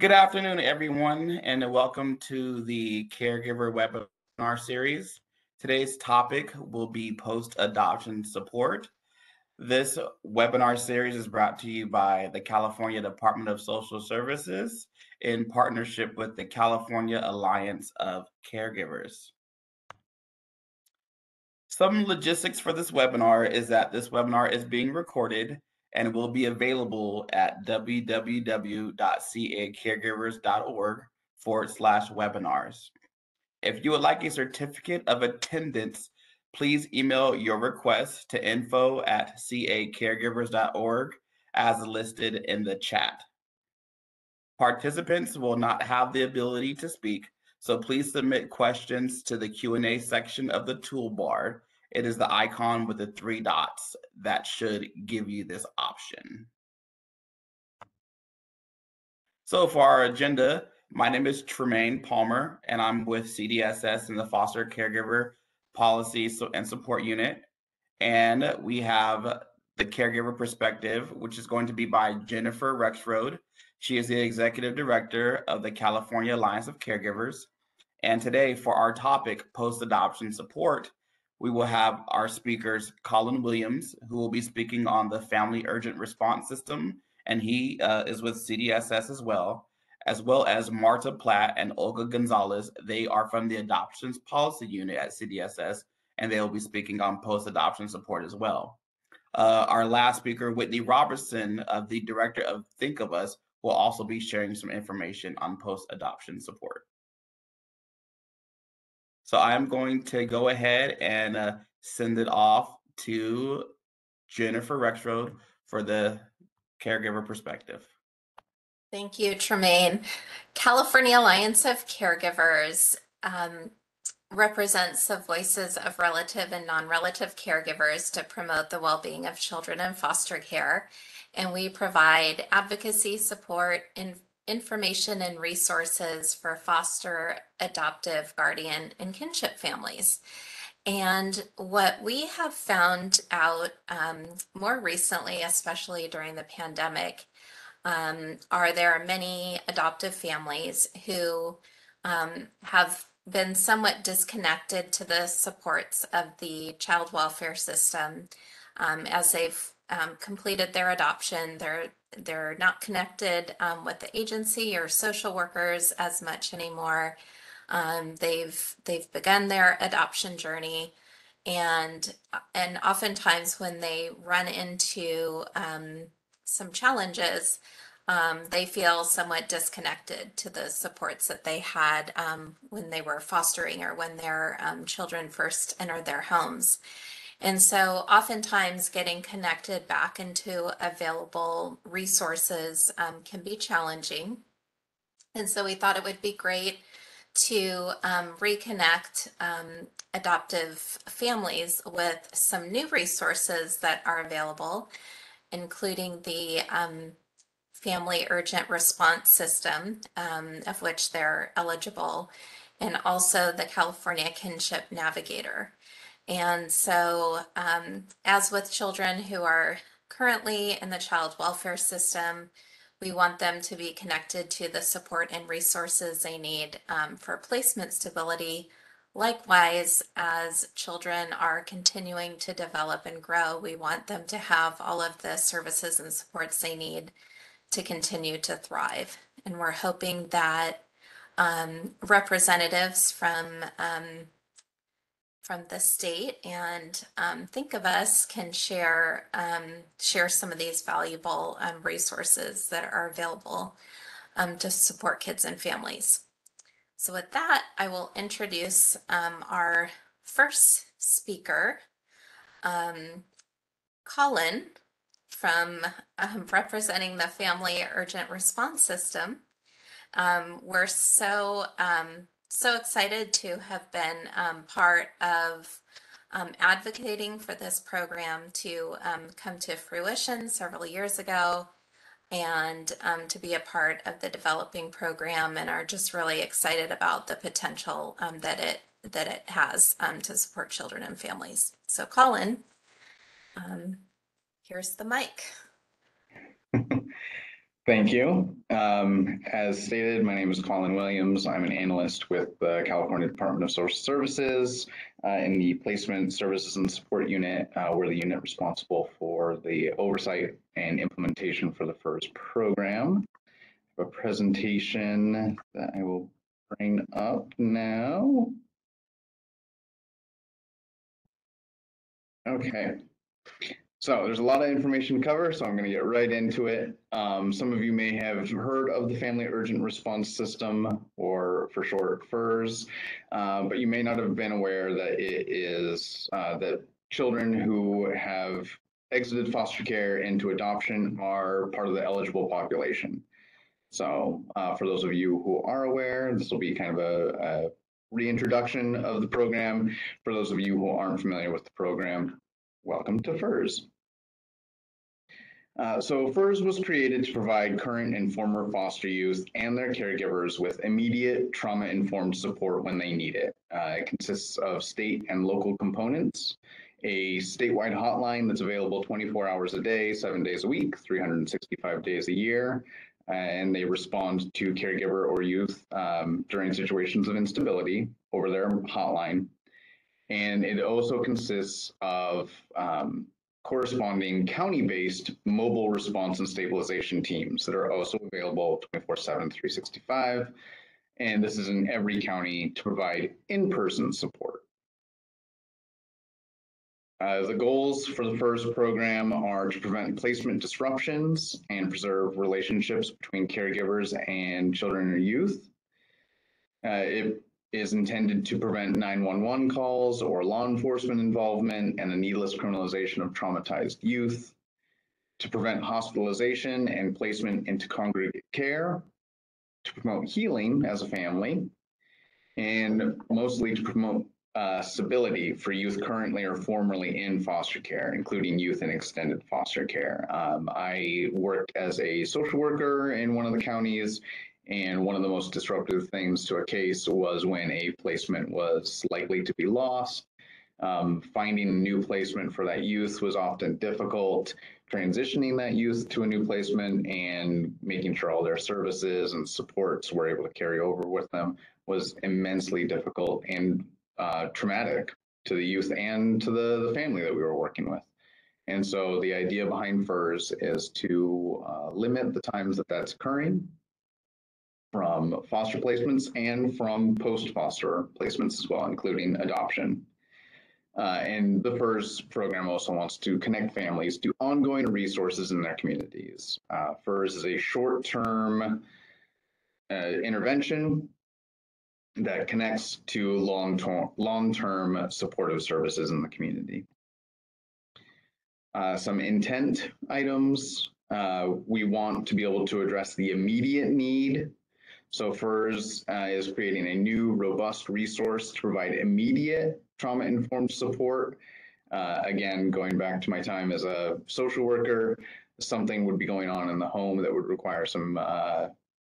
Good afternoon, everyone, and welcome to the Caregiver webinar series. Today's topic will be post-adoption support. This webinar series is brought to you by the California Department of Social Services in partnership with the California Alliance of Caregivers. Some logistics for this webinar is that this webinar is being recorded and will be available at www.caregivers.org forward slash webinars. If you would like a certificate of attendance, please email your request to info at cacaregivers.org as listed in the chat. Participants will not have the ability to speak, so please submit questions to the Q&A section of the toolbar it is the icon with the three dots that should give you this option. So for our agenda, my name is Tremaine Palmer, and I'm with CDSS in the Foster Caregiver Policy and Support Unit. And we have the caregiver perspective, which is going to be by Jennifer Rexroad. She is the executive director of the California Alliance of Caregivers. And today, for our topic, post adoption support, we will have our speakers, Colin Williams, who will be speaking on the Family Urgent Response System, and he uh, is with CDSS as well, as well as Marta Platt and Olga Gonzalez. They are from the Adoptions Policy Unit at CDSS, and they will be speaking on post adoption support as well. Uh, our last speaker, Whitney Robertson, uh, the director of Think of Us, will also be sharing some information on post adoption support. So I'm going to go ahead and uh, send it off to Jennifer Rexroad for the caregiver perspective. Thank you, Tremaine. California Alliance of Caregivers um, represents the voices of relative and non-relative caregivers to promote the well-being of children in foster care. And we provide advocacy support, and information and resources for foster, adoptive, guardian, and kinship families. And what we have found out um, more recently, especially during the pandemic, um, are there are many adoptive families who um, have been somewhat disconnected to the supports of the child welfare system um, as they've um, completed their adoption. They're they're not connected um, with the agency or social workers as much anymore. Um, they've they've begun their adoption journey, and and oftentimes when they run into um, some challenges, um, they feel somewhat disconnected to the supports that they had um, when they were fostering or when their um, children first entered their homes. And so oftentimes getting connected back into available resources um, can be challenging. And so we thought it would be great to um, reconnect um, adoptive families with some new resources that are available, including the um, Family Urgent Response System, um, of which they're eligible, and also the California Kinship Navigator. And so, um, as with children who are currently in the child welfare system, we want them to be connected to the support and resources they need um, for placement stability. Likewise, as children are continuing to develop and grow, we want them to have all of the services and supports they need to continue to thrive. And we're hoping that um, representatives from um, from the state and um, Think of Us can share um, share some of these valuable um, resources that are available um, to support kids and families. So with that, I will introduce um, our first speaker, um, Colin, from representing the Family Urgent Response System. we're so so excited to have been um, part of um, advocating for this program to um, come to fruition several years ago and um, to be a part of the developing program and are just really excited about the potential um, that it that it has um, to support children and families. So Colin, here's the mic. Thank you. Um, as stated, my name is Colin Williams. I'm an analyst with the California Department of Social Services uh, in the Placement Services and Support Unit. Uh, we're the unit responsible for the oversight and implementation for the FERS program. I have A presentation that I will bring up now. Okay. So there's a lot of information to cover, so I'm going to get right into it. Um, some of you may have heard of the Family Urgent Response System, or for short, FERS, uh, but you may not have been aware that it is uh, that children who have exited foster care into adoption are part of the eligible population. So uh, for those of you who are aware, this will be kind of a, a reintroduction of the program. For those of you who aren't familiar with the program, welcome to FERS. Uh, so FERS was created to provide current and former foster youth and their caregivers with immediate trauma-informed support when they need it. Uh, it consists of state and local components, a statewide hotline that's available 24 hours a day, seven days a week, 365 days a year, and they respond to caregiver or youth um, during situations of instability over their hotline. And it also consists of um, corresponding county-based mobile response and stabilization teams that are also available 24-7, 365. And this is in every county to provide in-person support. Uh, the goals for the FERS program are to prevent placement disruptions and preserve relationships between caregivers and children or youth. Uh, it is intended to prevent 911 calls or law enforcement involvement and the needless criminalization of traumatized youth, to prevent hospitalization and placement into congregate care, to promote healing as a family, and mostly to promote uh, stability for youth currently or formerly in foster care, including youth in extended foster care. Um, I worked as a social worker in one of the counties and one of the most disruptive things to a case was when a placement was likely to be lost. Um, finding a new placement for that youth was often difficult. Transitioning that youth to a new placement and making sure all their services and supports were able to carry over with them was immensely difficult and uh, traumatic to the youth and to the, the family that we were working with. And so the idea behind FERS is to uh, limit the times that that's occurring from foster placements and from post-foster placements as well, including adoption. Uh, and the FERS program also wants to connect families to ongoing resources in their communities. Uh, FERS is a short-term uh, intervention that connects to long-term long-term supportive services in the community. Uh, some intent items. Uh, we want to be able to address the immediate need so FERS uh, is creating a new robust resource to provide immediate trauma-informed support. Uh, again, going back to my time as a social worker, something would be going on in the home that would require some uh,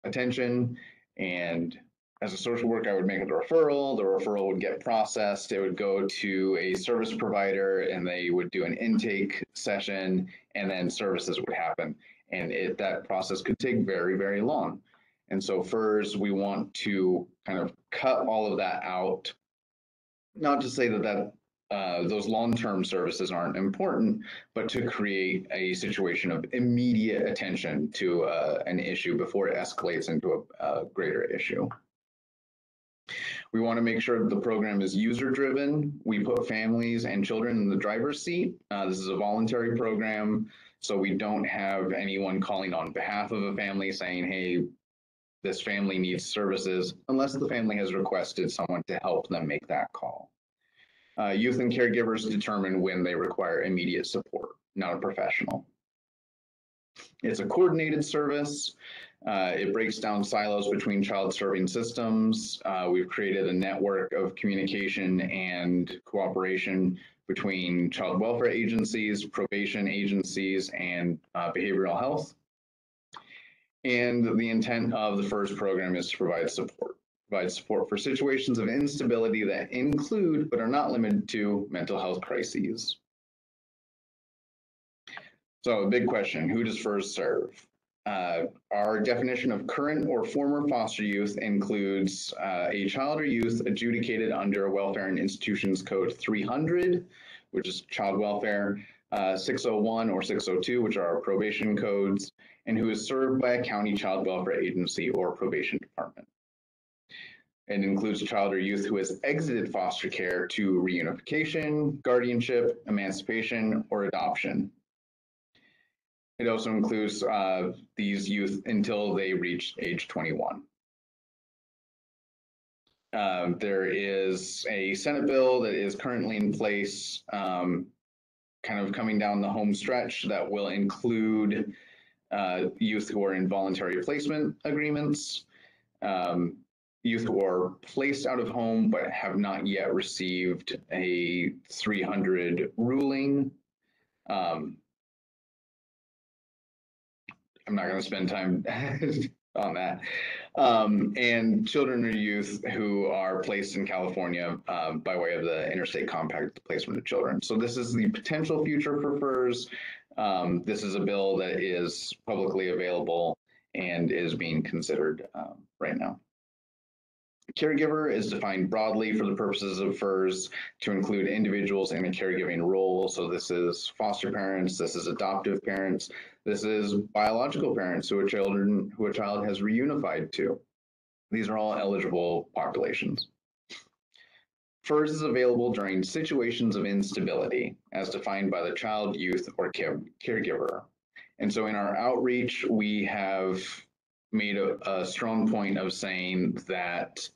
attention. And as a social worker, I would make a referral. The referral would get processed. It would go to a service provider and they would do an intake session and then services would happen. And it, that process could take very, very long. And so FERS, we want to kind of cut all of that out. Not to say that that uh, those long-term services aren't important, but to create a situation of immediate attention to uh, an issue before it escalates into a, a greater issue. We want to make sure that the program is user-driven. We put families and children in the driver's seat. Uh, this is a voluntary program, so we don't have anyone calling on behalf of a family saying, hey, this family needs services unless the family has requested someone to help them make that call. Uh, youth and caregivers determine when they require immediate support, not a professional. It's a coordinated service. Uh, it breaks down silos between child serving systems. Uh, we've created a network of communication and cooperation between child welfare agencies, probation agencies, and uh, behavioral health. And the intent of the FERS program is to provide support, provide support for situations of instability that include, but are not limited to, mental health crises. So a big question, who does FERS serve? uh, our definition of current or former foster youth includes uh, a child or youth adjudicated under Welfare and Institutions Code 300, which is child welfare, uh, 601 or 602, which are our probation codes, and who is served by a county child welfare agency or probation department. It includes a child or youth who has exited foster care to reunification, guardianship, emancipation, or adoption. It also includes uh, these youth until they reach age 21. Um, there is a Senate bill that is currently in place, um, kind of coming down the home stretch that will include uh, youth who are in voluntary placement agreements, um, youth who are placed out of home but have not yet received a 300 ruling. Um, I'm not going to spend time on that. Um, and children or youth who are placed in California um, by way of the Interstate Compact Placement of Children. So this is the potential future for FERS. Um, this is a bill that is publicly available and is being considered um, right now. Caregiver is defined broadly for the purposes of FERS to include individuals in a caregiving role. So this is foster parents, this is adoptive parents, this is biological parents who a children who a child has reunified to. These are all eligible populations. FERS is available during situations of instability as defined by the child, youth, or care, caregiver. And so in our outreach, we have made a, a strong point of saying that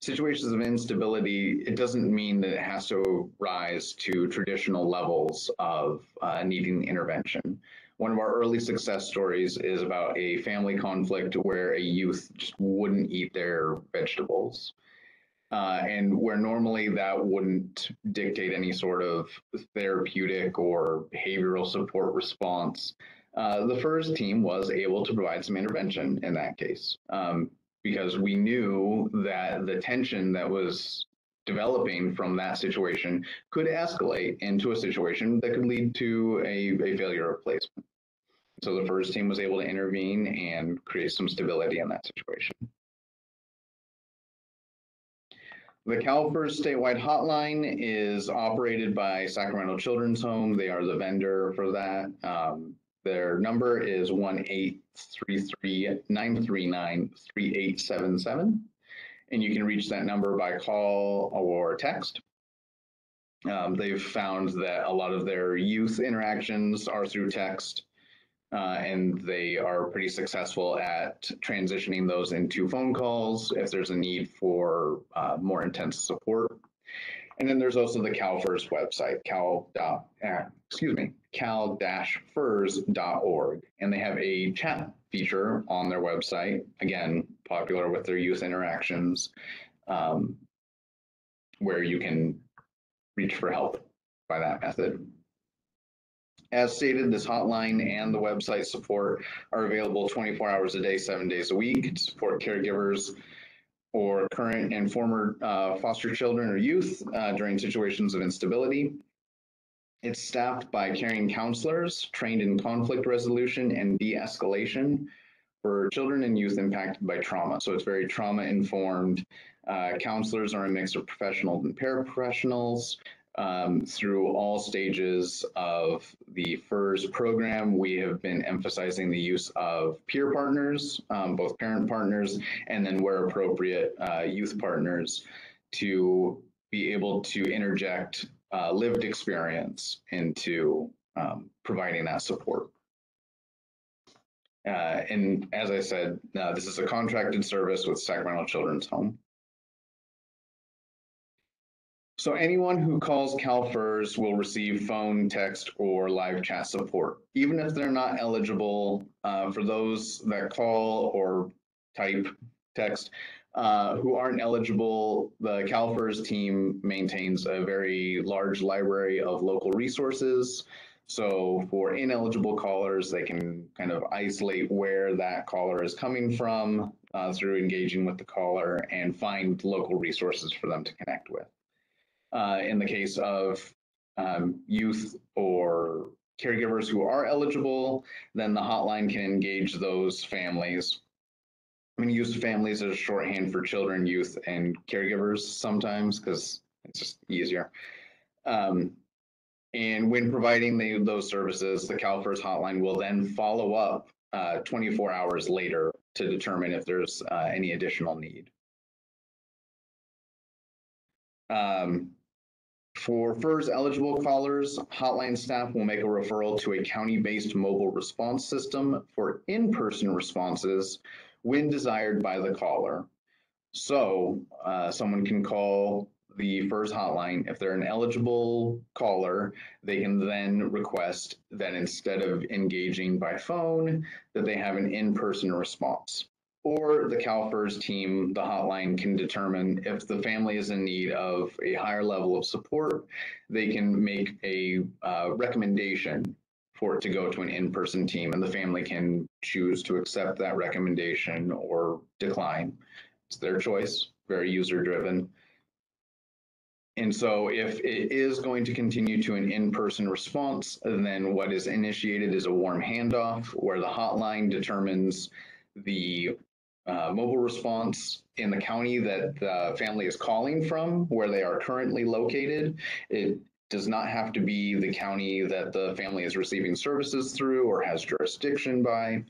situations of instability, it doesn't mean that it has to rise to traditional levels of uh, needing intervention. One of our early success stories is about a family conflict where a youth just wouldn't eat their vegetables. Uh, and where normally that wouldn't dictate any sort of therapeutic or behavioral support response, uh, the FERS team was able to provide some intervention in that case um, because we knew that the tension that was developing from that situation could escalate into a situation that could lead to a, a failure of placement. So the FERS team was able to intervene and create some stability in that situation. The CalFERS statewide hotline is operated by Sacramento Children's Home. They are the vendor for that. Um, their number is 1-833-939-3877. And you can reach that number by call or text. Um, they've found that a lot of their youth interactions are through text. Uh, and they are pretty successful at transitioning those into phone calls if there's a need for uh, more intense support. And then there's also the CalFERS website, cal. Uh, excuse me, cal-fers.org, and they have a chat feature on their website. Again, popular with their youth interactions, um, where you can reach for help by that method. As stated, this hotline and the website support are available 24 hours a day, seven days a week to support caregivers or current and former uh, foster children or youth uh, during situations of instability. It's staffed by caring counselors trained in conflict resolution and de-escalation for children and youth impacted by trauma. So it's very trauma informed. Uh, counselors are a mix of professionals and paraprofessionals um, through all stages of the FERS program, we have been emphasizing the use of peer partners, um, both parent partners, and then where appropriate, uh, youth partners to be able to interject uh, lived experience into um, providing that support. Uh, and as I said, uh, this is a contracted service with Sacramento Children's Home. So anyone who calls CalFERS will receive phone, text, or live chat support, even if they're not eligible uh, for those that call or type text. Uh, who aren't eligible, the CalFERS team maintains a very large library of local resources. So for ineligible callers, they can kind of isolate where that caller is coming from uh, through engaging with the caller and find local resources for them to connect with uh, in the case of um, youth or caregivers who are eligible, then the hotline can engage those families. I'm going to use families as shorthand for children, youth, and caregivers sometimes because it's just easier. Um, and when providing the, those services, the CalFERS hotline will then follow up uh, 24 hours later to determine if there's uh, any additional need. Um, for FERS eligible callers, hotline staff will make a referral to a county-based mobile response system for in-person responses when desired by the caller. So uh, someone can call the FERS hotline. If they're an eligible caller, they can then request that instead of engaging by phone, that they have an in-person response. Or the CalFERS team, the hotline can determine if the family is in need of a higher level of support, they can make a uh, recommendation for it to go to an in-person team and the family can choose to accept that recommendation or decline. It's their choice, very user driven. And so if it is going to continue to an in-person response, then what is initiated is a warm handoff where the hotline determines the uh, mobile response in the county that the family is calling from, where they are currently located. It does not have to be the county that the family is receiving services through or has jurisdiction by.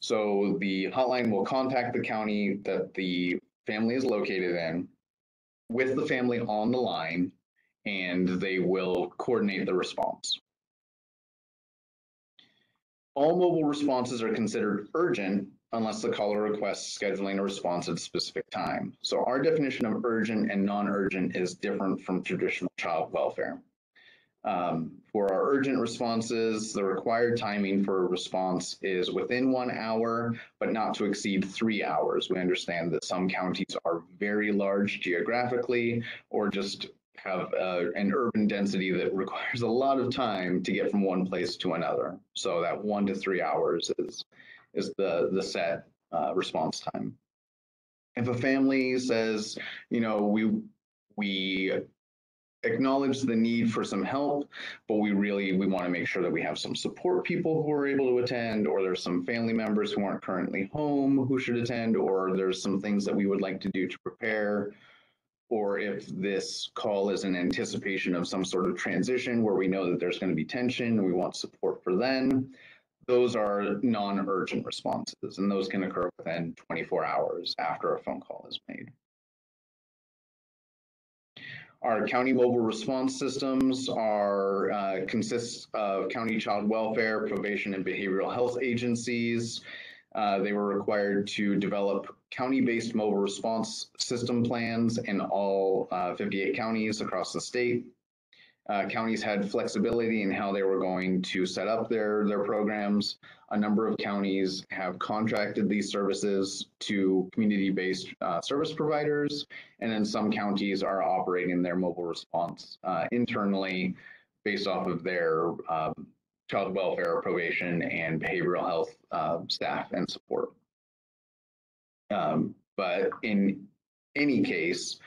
So the hotline will contact the county that the family is located in with the family on the line and they will coordinate the response. All mobile responses are considered urgent unless the caller requests scheduling a response at a specific time. So our definition of urgent and non-urgent is different from traditional child welfare. Um, for our urgent responses, the required timing for a response is within one hour, but not to exceed three hours. We understand that some counties are very large geographically or just have uh, an urban density that requires a lot of time to get from one place to another. So that one to three hours is is the, the set uh, response time. If a family says, you know, we, we acknowledge the need for some help, but we really, we want to make sure that we have some support people who are able to attend, or there's some family members who aren't currently home who should attend, or there's some things that we would like to do to prepare or if this call is in anticipation of some sort of transition where we know that there's going to be tension and we want support for then, those are non-urgent responses, and those can occur within 24 hours after a phone call is made. Our county mobile response systems are uh, consists of county child welfare, probation, and behavioral health agencies. Uh, they were required to develop county-based mobile response system plans in all uh, 58 counties across the state. Uh, counties had flexibility in how they were going to set up their, their programs. A number of counties have contracted these services to community-based uh, service providers, and then some counties are operating their mobile response uh, internally based off of their um, child welfare, probation, and behavioral health uh, staff and support. Um, but in any case,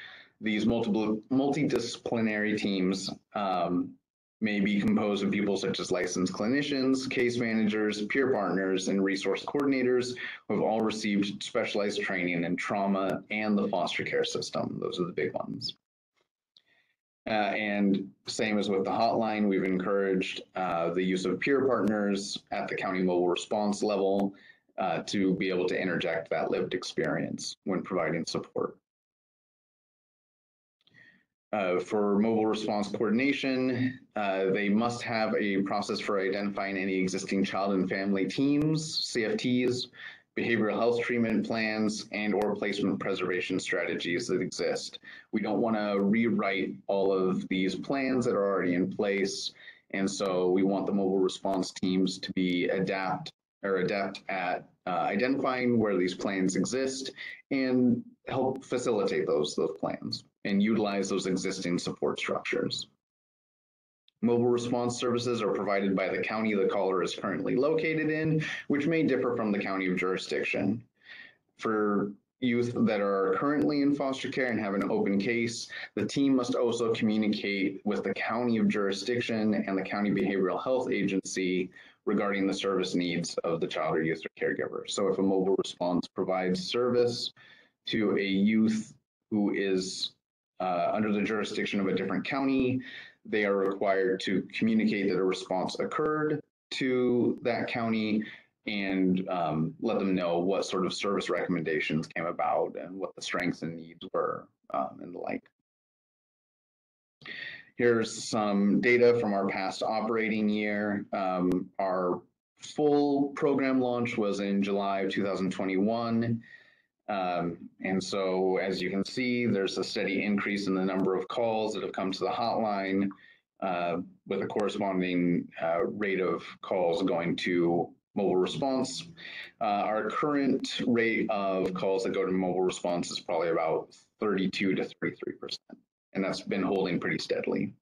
these multiple multidisciplinary teams um, may be composed of people such as licensed clinicians, case managers, peer partners, and resource coordinators who have all received specialized training in trauma and the foster care system. Those are the big ones. Uh, and same as with the hotline, we've encouraged uh, the use of peer partners at the county mobile response level uh, to be able to interject that lived experience when providing support. Uh, for mobile response coordination, uh, they must have a process for identifying any existing child and family teams, CFTs, behavioral health treatment plans, and or placement preservation strategies that exist. We don't want to rewrite all of these plans that are already in place. And so we want the mobile response teams to be adapt or adept at uh, identifying where these plans exist and help facilitate those, those plans and utilize those existing support structures. Mobile response services are provided by the county the caller is currently located in, which may differ from the county of jurisdiction. For youth that are currently in foster care and have an open case, the team must also communicate with the county of jurisdiction and the county behavioral health agency regarding the service needs of the child or youth or caregiver. So if a mobile response provides service to a youth who is uh, under the jurisdiction of a different county, they are required to communicate that a response occurred to that county and um, let them know what sort of service recommendations came about and what the strengths and needs were um, and the like. Here's some data from our past operating year. Um, our full program launch was in July of 2021. Um, and so as you can see, there's a steady increase in the number of calls that have come to the hotline uh, with a corresponding uh, rate of calls going to mobile response. Uh, our current rate of calls that go to mobile response is probably about 32 to 33%, and that's been holding pretty steadily.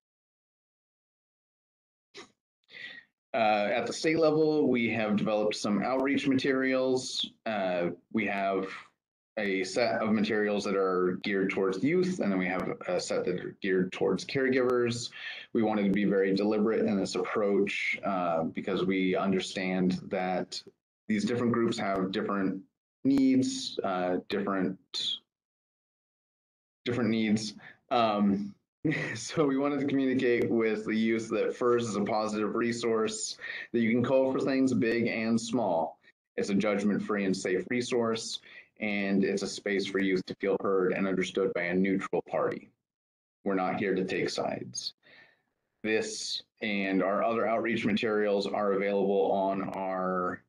Uh, at the state level, we have developed some outreach materials. Uh, we have a set of materials that are geared towards youth, and then we have a set that are geared towards caregivers. We wanted to be very deliberate in this approach uh, because we understand that these different groups have different needs, uh, different different needs. Um, so we wanted to communicate with the youth that FERS is a positive resource that you can call for things big and small. It's a judgment-free and safe resource and it's a space for youth to feel heard and understood by a neutral party. We're not here to take sides. This and our other outreach materials are available on our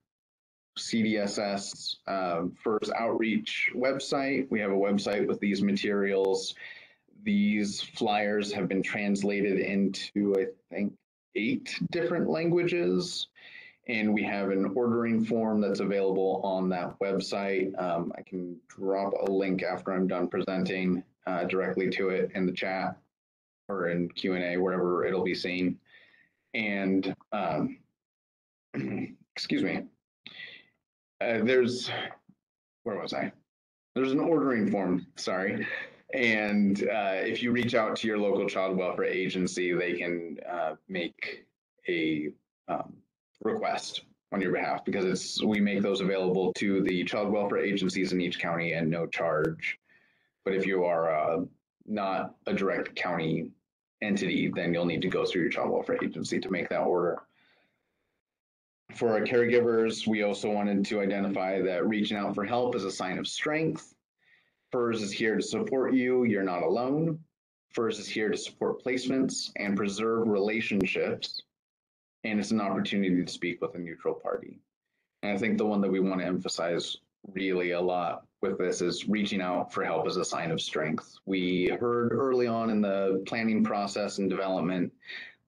CDSS uh, Outreach website. We have a website with these materials. These flyers have been translated into, I think, eight different languages. And we have an ordering form that's available on that website. Um, I can drop a link after I'm done presenting uh, directly to it in the chat or in Q&A, wherever it'll be seen. And um, excuse me, uh, there's, where was I? There's an ordering form, sorry. And uh, if you reach out to your local child welfare agency, they can uh, make a um, request on your behalf because it's we make those available to the child welfare agencies in each county and no charge. But if you are uh, not a direct county entity, then you'll need to go through your child welfare agency to make that order. For our caregivers, we also wanted to identify that reaching out for help is a sign of strength. FERS is here to support you. You're not alone. FERS is here to support placements and preserve relationships and it's an opportunity to speak with a neutral party. And I think the one that we want to emphasize really a lot with this is reaching out for help as a sign of strength. We heard early on in the planning process and development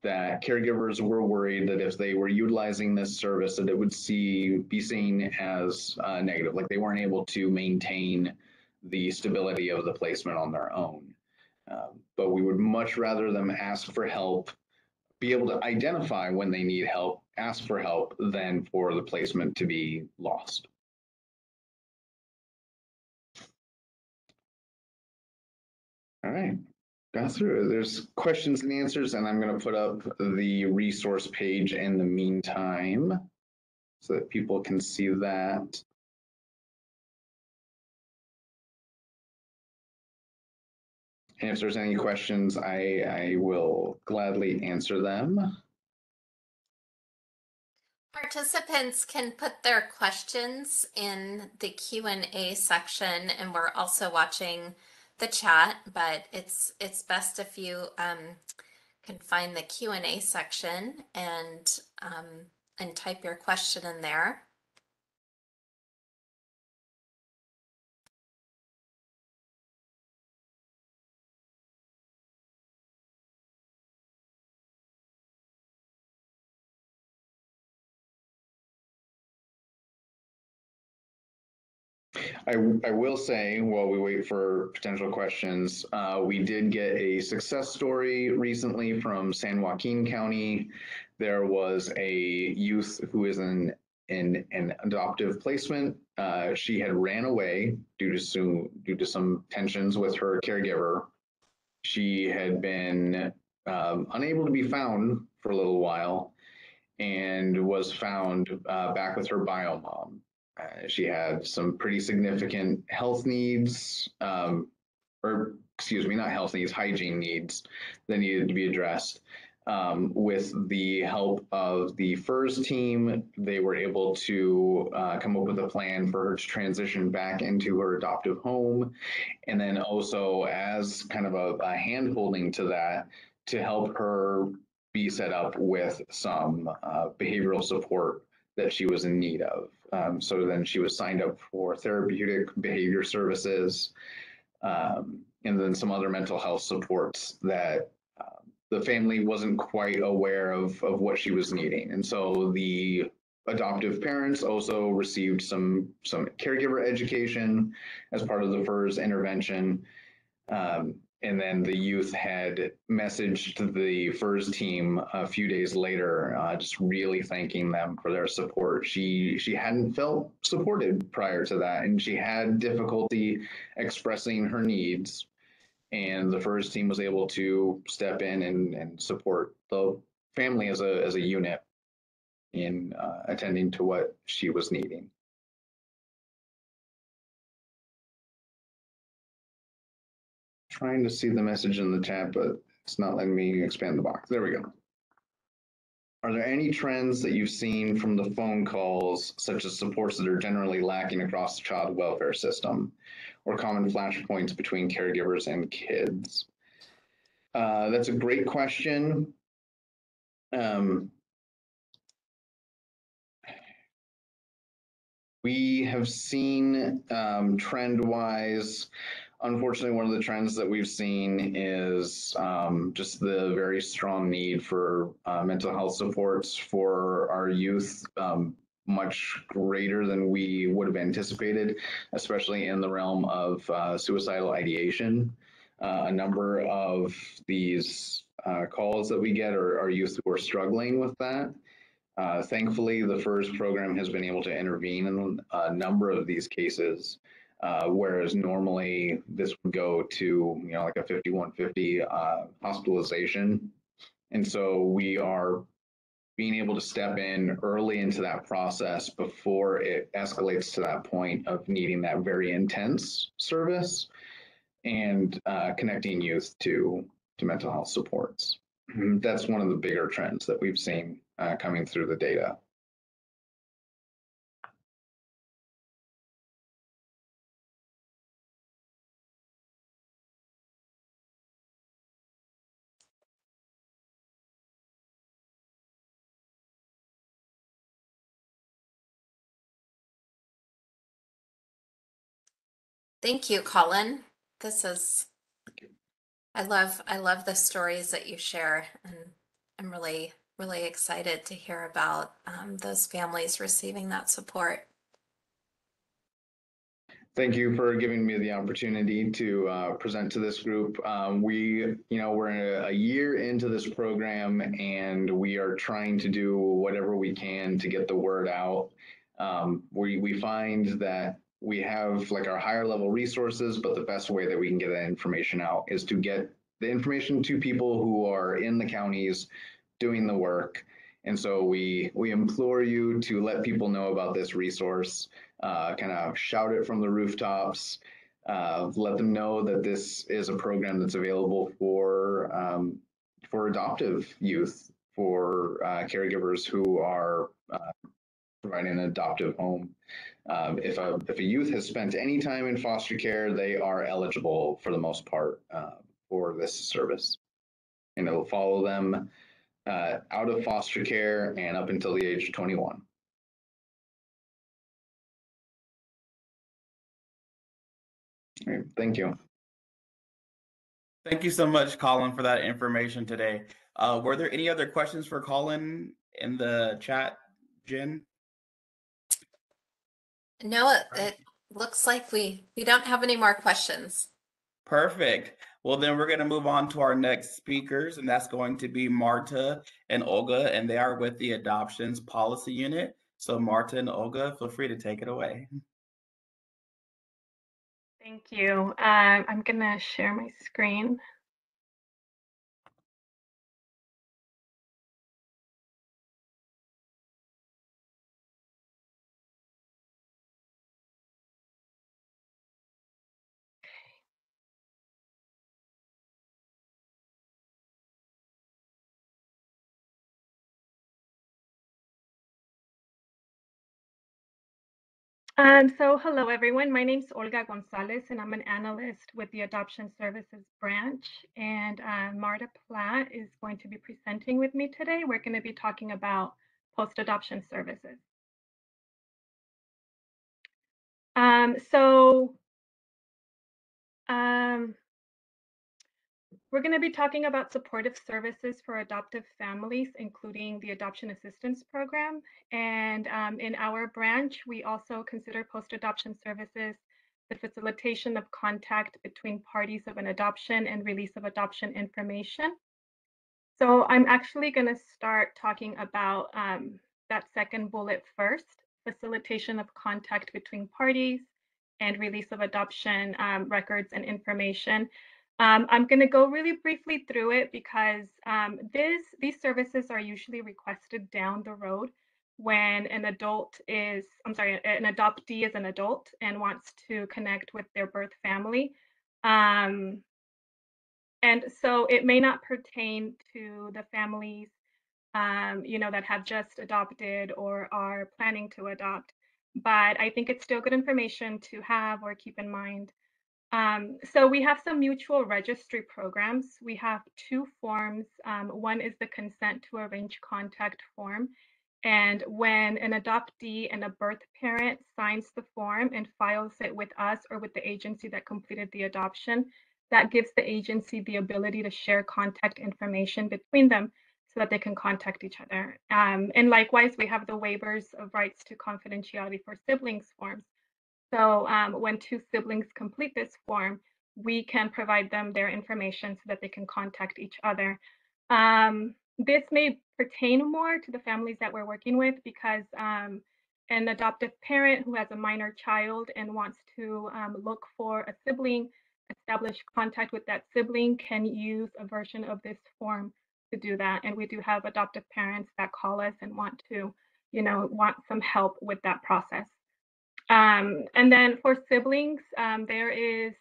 that caregivers were worried that if they were utilizing this service that it would see be seen as uh, negative like they weren't able to maintain the stability of the placement on their own um, but we would much rather them ask for help be able to identify when they need help, ask for help, than for the placement to be lost. All right, got through. There's questions and answers, and I'm going to put up the resource page in the meantime so that people can see that. And if there's any questions, I, I will gladly answer them. Participants can put their questions in the Q&A section and we're also watching the chat, but it's it's best if you um, can find the Q&A section and um, and type your question in there. I, I will say, while we wait for potential questions, uh, we did get a success story recently from San Joaquin County. There was a youth who is in, in an adoptive placement uh, she had ran away due to some due to some tensions with her caregiver. She had been um, unable to be found for a little while, and was found uh, back with her bio mom. Uh, she had some pretty significant health needs, um, or excuse me, not health needs, hygiene needs that needed to be addressed. Um, with the help of the FERS team, they were able to uh, come up with a plan for her to transition back into her adoptive home. And then also, as kind of a, a hand holding to that, to help her be set up with some uh, behavioral support that she was in need of. Um, so then she was signed up for therapeutic behavior services um, and then some other mental health supports that um, the family wasn't quite aware of, of what she was needing. And so the adoptive parents also received some, some caregiver education as part of the FERS intervention. Um, and then the youth had messaged the FERS team a few days later, uh, just really thanking them for their support. She she hadn't felt supported prior to that, and she had difficulty expressing her needs. And the FERS team was able to step in and, and support the family as a as a unit in uh, attending to what she was needing. Trying to see the message in the chat, but it's not letting me expand the box. There we go. Are there any trends that you've seen from the phone calls, such as supports that are generally lacking across the child welfare system, or common flashpoints between caregivers and kids? Uh, that's a great question. Um, we have seen um, trend-wise unfortunately, one of the trends that we've seen is um, just the very strong need for uh, mental health supports for our youth, um, much greater than we would have anticipated, especially in the realm of uh, suicidal ideation. Uh, a number of these uh, calls that we get are, are youth who are struggling with that. Uh, thankfully, the FERS program has been able to intervene in a number of these cases. Uh, whereas normally this would go to, you know, like a 5150 uh, hospitalization. And so we are being able to step in early into that process before it escalates to that point of needing that very intense service and uh, connecting youth to, to mental health supports. That's one of the bigger trends that we've seen uh, coming through the data. Thank you, Colin. This is, I love, I love the stories that you share and I'm really, really excited to hear about um, those families receiving that support. Thank you for giving me the opportunity to uh, present to this group. Um, we, you know, we're a year into this program and we are trying to do whatever we can to get the word out. Um, we, we find that we have like our higher level resources, but the best way that we can get that information out is to get the information to people who are in the counties doing the work. And so we we implore you to let people know about this resource, uh, kind of shout it from the rooftops, uh, let them know that this is a program that's available for um, for adoptive youth, for uh, caregivers who are uh, providing an adoptive home. Um, if a if a youth has spent any time in foster care, they are eligible for the most part uh, for this service, and it will follow them uh, out of foster care and up until the age of 21. Right, thank you. Thank you so much, Colin, for that information today. Uh, were there any other questions for Colin in the chat, Jen? No, it, it looks like we, we don't have any more questions. Perfect. Well, then we're going to move on to our next speakers, and that's going to be Marta and Olga, and they are with the Adoptions Policy Unit. So, Marta and Olga, feel free to take it away. Thank you. Uh, I'm going to share my screen. Um, so hello everyone, my name is Olga Gonzalez and I'm an analyst with the Adoption Services branch and uh, Marta Platt is going to be presenting with me today. We're going to be talking about post-adoption services. Um, so um, we're going to be talking about supportive services for adoptive families, including the Adoption Assistance Program. And um, in our branch, we also consider post-adoption services the facilitation of contact between parties of an adoption and release of adoption information. So I'm actually going to start talking about um, that second bullet first, facilitation of contact between parties and release of adoption um, records and information. Um, I'm going to go really briefly through it because um, this, these services are usually requested down the road when an adult is, I'm sorry, an adoptee is an adult and wants to connect with their birth family. Um, and so it may not pertain to the families, um, you know, that have just adopted or are planning to adopt. But I think it's still good information to have or keep in mind um, so we have some mutual registry programs. We have two forms. Um, one is the consent to arrange contact form. And when an adoptee and a birth parent signs the form and files it with us or with the agency that completed the adoption, that gives the agency the ability to share contact information between them so that they can contact each other. Um, and likewise, we have the waivers of rights to confidentiality for siblings forms. So um, when two siblings complete this form, we can provide them their information so that they can contact each other. Um, this may pertain more to the families that we're working with because um, an adoptive parent who has a minor child and wants to um, look for a sibling, establish contact with that sibling, can use a version of this form to do that. And we do have adoptive parents that call us and want to, you know, want some help with that process. Um, and then for siblings, um, there is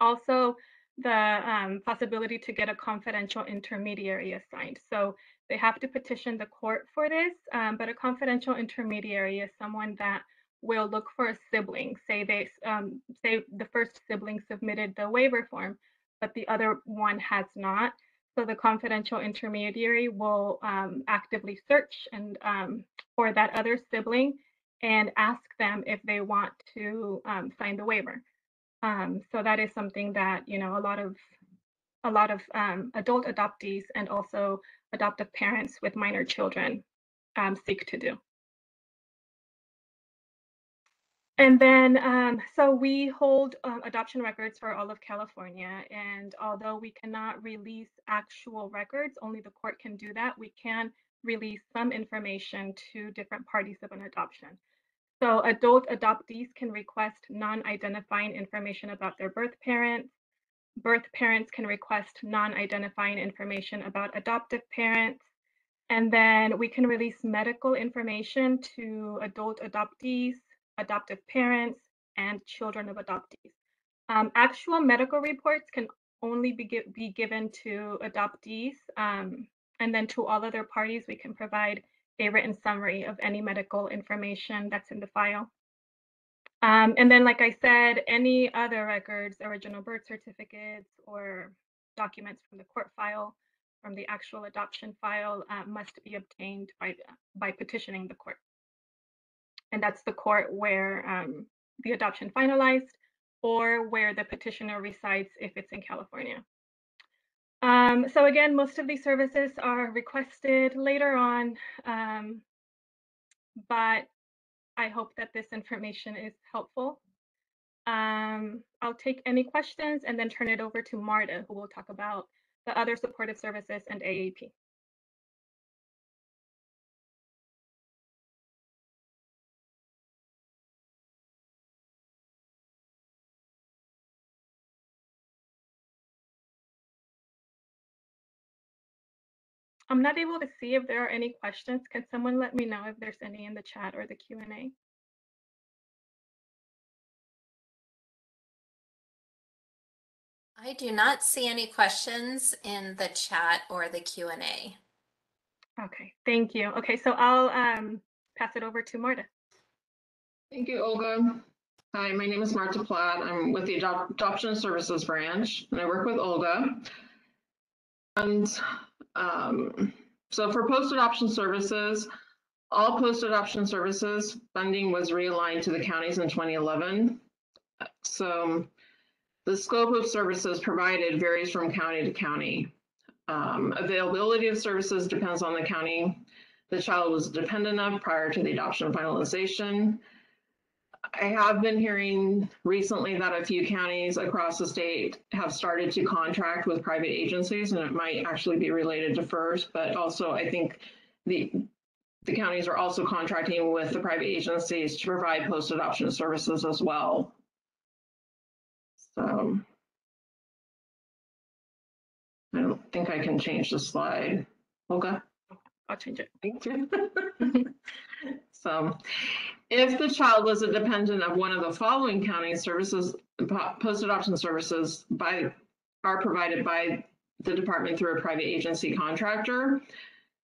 also the um, possibility to get a confidential intermediary assigned. So they have to petition the court for this, um, but a confidential intermediary is someone that will look for a sibling. Say they um, say the first sibling submitted the waiver form, but the other one has not. So the confidential intermediary will um, actively search and for that other sibling and ask them if they want to um, sign the waiver. Um, so that is something that you know a lot of a lot of um, adult adoptees and also adoptive parents with minor children um, seek to do. And then, um, so we hold um, adoption records for all of California. And although we cannot release actual records, only the court can do that, we can release some information to different parties of an adoption. So adult adoptees can request non-identifying information about their birth parents. Birth parents can request non-identifying information about adoptive parents. And then we can release medical information to adult adoptees, adoptive parents, and children of adoptees. Um, actual medical reports can only be, be given to adoptees. Um, and then to all other parties, we can provide a written summary of any medical information that's in the file. Um, and then, like I said, any other records, original birth certificates or documents from the court file, from the actual adoption file, uh, must be obtained by, by petitioning the court. And that's the court where um, the adoption finalized or where the petitioner resides if it's in California. Um, so again, most of these services are requested later on, um, but I hope that this information is helpful. Um, I'll take any questions and then turn it over to Marta, who will talk about the other supportive services and AAP. I'm not able to see if there are any questions. Can someone let me know if there's any in the chat or the Q&A? I do not see any questions in the chat or the Q&A. Okay, thank you. Okay, so I'll um, pass it over to Marta. Thank you, Olga. Hi, my name is Marta Platt. I'm with the Adop- Adoption Services Branch, and I work with Olga. And um, so for post-adoption services, all post-adoption services funding was realigned to the counties in 2011. So the scope of services provided varies from county to county. Um, availability of services depends on the county the child was dependent of prior to the adoption finalization. I have been hearing recently that a few counties across the state have started to contract with private agencies, and it might actually be related to FERS, but also I think the the counties are also contracting with the private agencies to provide post-adoption services as well. So I don't think I can change the slide. Olga? I'll change it. Thank you. So if the child was a dependent of one of the following county services, po- post-adoption services by, are provided by the department through a private agency contractor.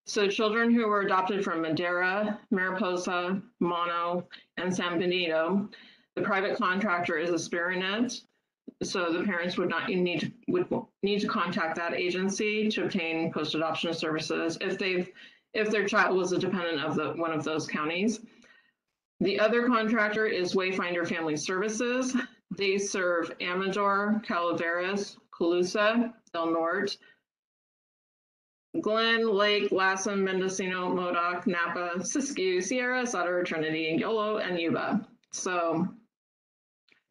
So children who were adopted from Madera, Mariposa, Mono, and San Benito, the private contractor is Aspiranet. So the parents would not, need, to- would need to contact that agency to obtain post-adoption services if they've if their child was a dependent of the, one of those counties. The other contractor is Wayfinder Family Services. They serve Amador, Calaveras, Colusa, Del Norte, Glenn, Lake, Lassen, Mendocino, Modoc, Napa, Siskiyou, Sierra, Sutter, Trinity, Yolo, and Yuba. So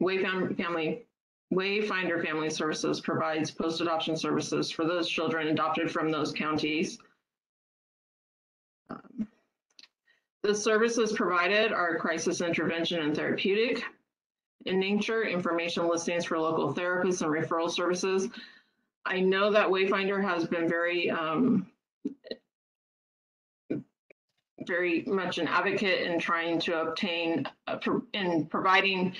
Wayfam- Family, Wayfinder Family Services provides post-adoption services for those children adopted from those counties. Um, The services provided are crisis intervention and therapeutic in nature, information listings for local therapists and referral services. I know that Wayfinder has been very, um, very much an advocate in trying to obtain, uh, in providing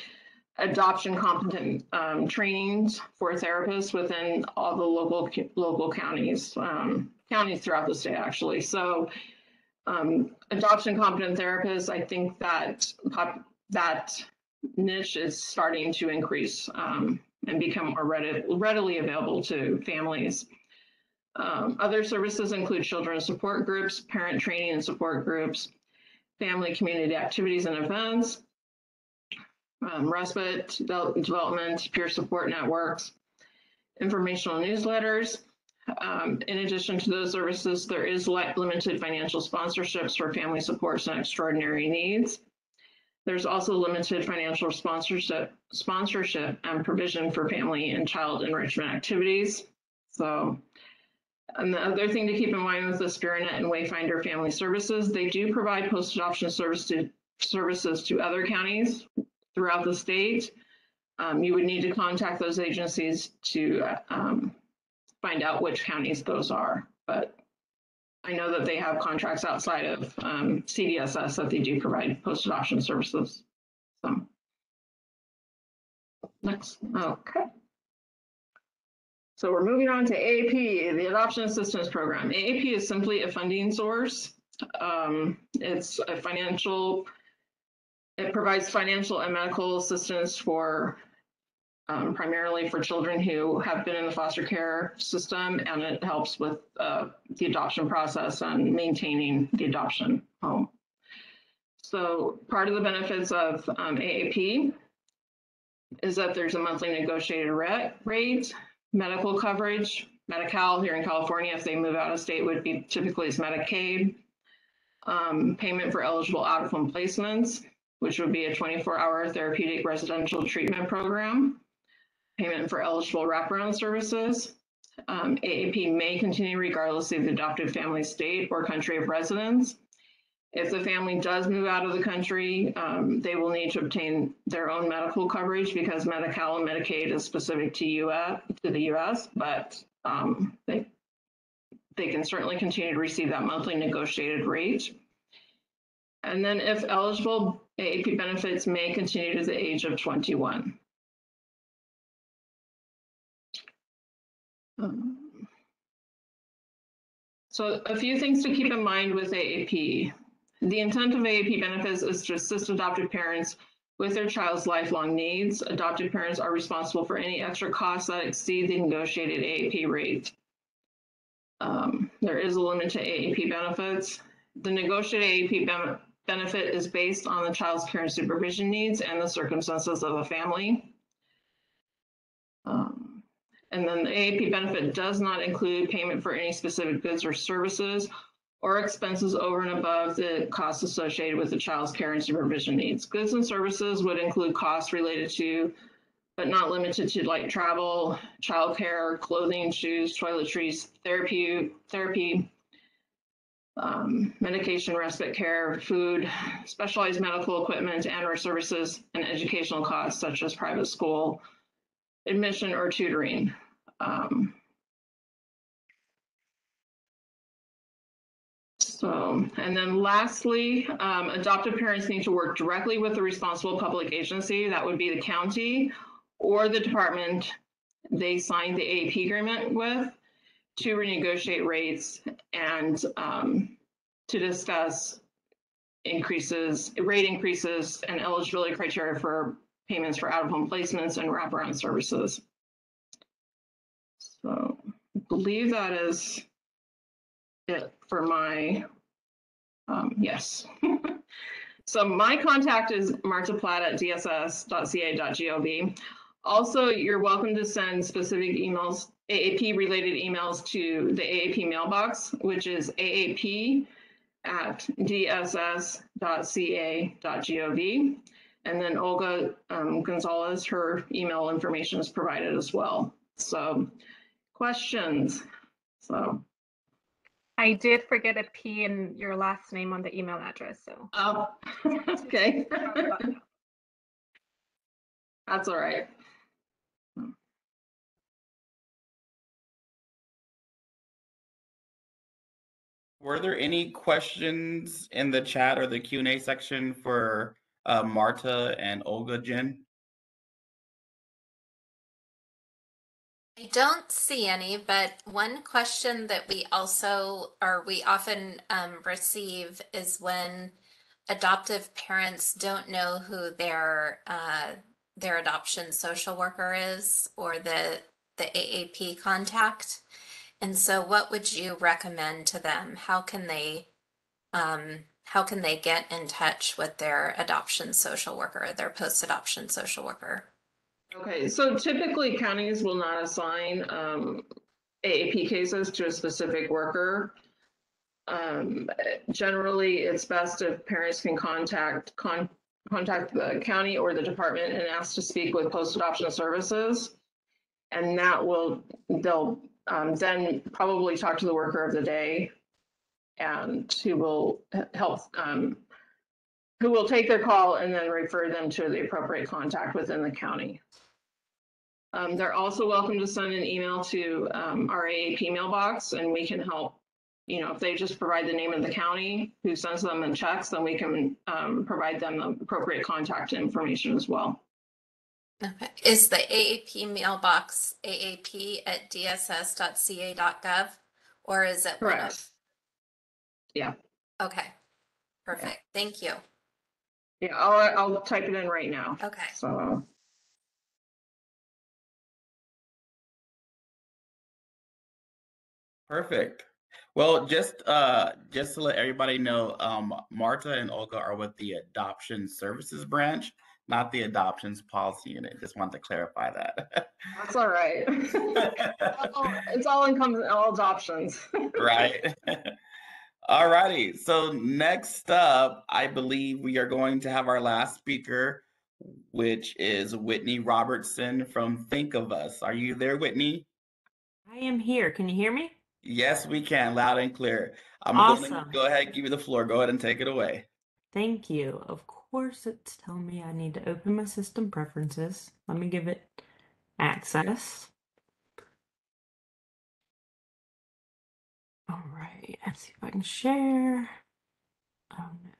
adoption competent um, trainings for therapists within all the local, local counties, um, counties throughout the state, actually. So um, adoption competent therapists, I think that pop, that niche is starting to increase um, and become more readi- readily available to families. Um, other services include children's support groups, parent training and support groups, family community activities and events, um, respite devel- development, peer support networks, informational newsletters, um, in addition to those services, there is limited financial sponsorships for family supports and extraordinary needs. There's also limited financial sponsorship, sponsorship and provision for family and child enrichment activities. So, and the other thing to keep in mind with the Aspiranet and Wayfinder Family Services, they do provide post-adoption service to, services to other counties throughout the state. Um, you would need to contact those agencies to um, find out which counties those are. But I know that they have contracts outside of um, CDSS that they do provide post-adoption services. So. Next, okay. So we're moving on to AAP, the Adoption Assistance Program. AAP is simply a funding source. Um, it's a financial, it provides financial and medical assistance for um, primarily for children who have been in the foster care system, and it helps with uh, the adoption process and maintaining the adoption home. So part of the benefits of um, AAP is that there's a monthly negotiated ra- rate, medical coverage, Medi-Cal here in California, if they move out of state, would be typically is Medicaid, um, payment for eligible out-of-home placements, which would be a 24-hour therapeutic residential treatment program payment for eligible wraparound services. Um, AAP may continue regardless of the adopted family state or country of residence. If the family does move out of the country, um, they will need to obtain their own medical coverage because Medi-Cal and Medicaid is specific to US, to the US, but um, they, they can certainly continue to receive that monthly negotiated rate. And then if eligible, AAP benefits may continue to the age of 21. Um, So a few things to keep in mind with AAP. The intent of AAP benefits is to assist adoptive parents with their child's lifelong needs. Adoptive parents are responsible for any extra costs that exceed the negotiated AAP rate. Um, there is a limit to AAP benefits. The negotiated AAP ben- benefit is based on the child's care and supervision needs and the circumstances of the family. And then the AAP benefit does not include payment for any specific goods or services or expenses over and above the costs associated with the child's care and supervision needs. Goods and services would include costs related to, but not limited to like travel, childcare, clothing, shoes, toiletries, therapy, therapy, um, medication, respite care, food, specialized medical equipment, and or services and educational costs such as private school, admission or tutoring. Um, so, and then lastly, um, adoptive parents need to work directly with the responsible public agency. That would be the county or the department they signed the AAP agreement with to renegotiate rates and um, to discuss increases, rate increases and eligibility criteria for payments for out-of-home placements and wraparound services. So I believe that is it for my, um, yes. So my contact is Marta Platt at dss.ca.gov. Also, you're welcome to send specific emails, AAP related emails to the AAP mailbox, which is AAP at dss.ca.gov. And then Olga um, Gonzalez, her email information is provided as well. So questions? So, I did forget a P in your last name on the email address, so. oh, okay. sorry about that. That's all right. Were there any questions in the chat or the Q and A section for uh, Marta and Olga, Jen? I don't see any, but one question that we also, or we often um, receive is when adoptive parents don't know who their uh, their adoption social worker is or the the AAP contact. And so, what would you recommend to them? How can they um, how can they get in touch with their adoption social worker, their post adoption social worker? Okay, so typically counties will not assign um, AAP cases to a specific worker. Um, generally, it's best if parents can contact con- contact the county or the department and ask to speak with post-adoption services. And that will, they'll um, then probably talk to the worker of the day and who will help, um, who will take their call and then refer them to the appropriate contact within the county. Um, they're also welcome to send an email to um, our AAP mailbox and we can help. You know, if they just provide the name of the county who sends them and checks, then we can um, provide them the appropriate contact information as well. Okay. Is the AAP mailbox AAP at dss.ca.gov or is it? one of- Correct. Yeah. Okay, perfect. Thank you. Yeah, I'll, I'll type it in right now. Okay. So, Perfect. Well, just uh, just to let everybody know, um, Marta and Olga are with the Adoption Services Branch, not the Adoptions Policy Unit. Just wanted to clarify that. that's all right. It's all income, all adoptions. right. All righty. So next up, I believe we are going to have our last speaker, which is Whitney Robertson from Think of Us. Are you there, Whitney? I am here. Can you hear me? Yes, we can, loud and clear. I'm going to Awesome. go ahead and give you the floor. Go ahead and take it away. Thank you. Of course, it's telling me I need to open my system preferences. Let me give it access. All right, let's see if I can share. Oh no.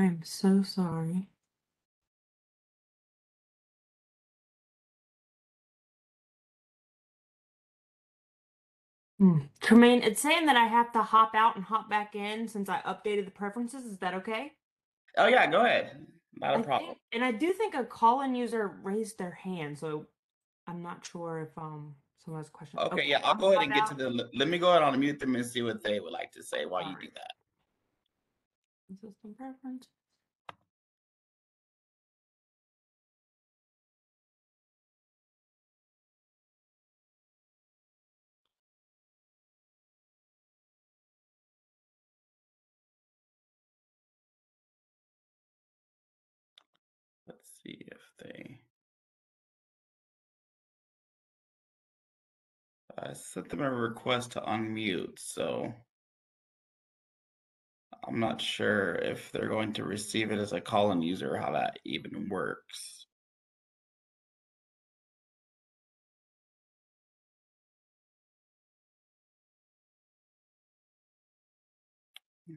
I am so sorry. Hmm. Tremaine, it's saying that I have to hop out and hop back in since I updated the preferences. Is that okay? Oh yeah, go ahead. Not a I problem. think, and I do think a call-in user raised their hand, so I'm not sure if um someone has a question. Okay, yeah, I'll go ahead and get to out. the. Let me go ahead and unmute them and see what they would like to say while you do Alright. that. System preference. See if they. I sent them a request to unmute, so I'm not sure if they're going to receive it as a call-in user how that even works.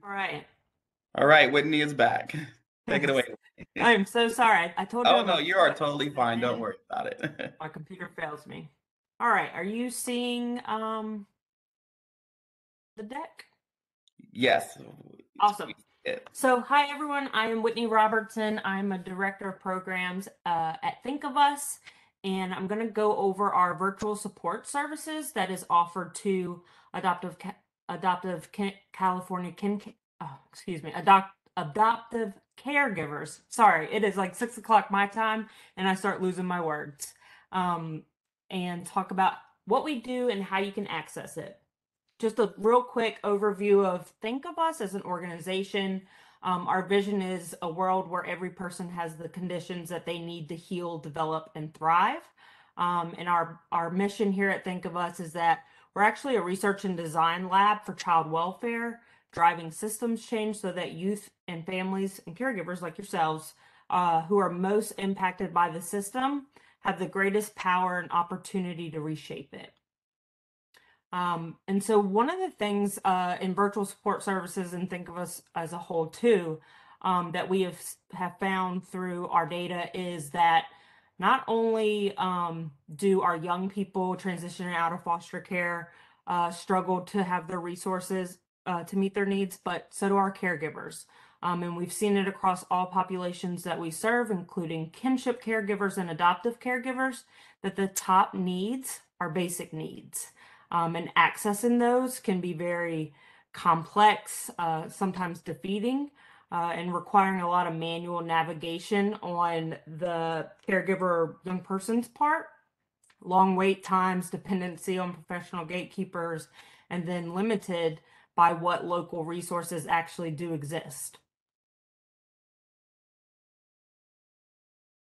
All right. All right, Whitney is back. Take it away. I'm so sorry. I, told you. Oh no, you are totally fine. Don't worry about it. My computer fails me. All right. Are you seeing um the deck? yes. Awesome. So, hi everyone. I am Whitney Robertson. I'm a director of programs uh, at Think of Us, and I'm going to go over our virtual support services that is offered to adoptive adoptive California kin. Oh, excuse me, adopt adoptive caregivers. Sorry, it is like six o'clock my time, and I start losing my words. Um, and talk about what we do and how you can access it just a real quick overview of Think of Us as an organization. Um, our vision is a world where every person has the conditions that they need to heal, develop, and thrive. Um, and our our mission here at Think of Us is that we're actually a research and design lab for child welfare, driving systems change so that youth and families and caregivers like yourselves, uh, who are most impacted by the system, have the greatest power and opportunity to reshape it. Um, and so one of the things uh, in virtual support services and think of us as a whole too, um, that we have have found through our data is that not only um, do our young people transitioning out of foster care uh, struggle to have the resources uh, to meet their needs, but so do our caregivers. Um, and we've seen it across all populations that we serve, including kinship caregivers and adoptive caregivers, that the top needs are basic needs um, and accessing those can be very complex, uh, sometimes defeating, uh, and requiring a lot of manual navigation on the caregiver or young person's part. Long wait times, dependency on professional gatekeepers, and then limited by what local resources actually do exist.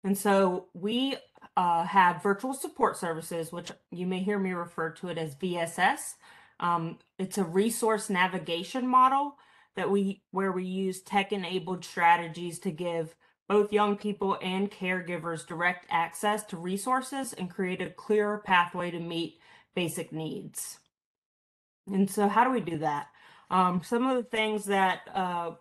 And so we uh, have virtual support services, which you may hear me refer to it as VSS. Um, it's a resource navigation model that we where we use tech-enabled strategies to give both young people and caregivers direct access to resources and create a clearer pathway to meet basic needs. And so, how do we do that? Um, some of the things that uh,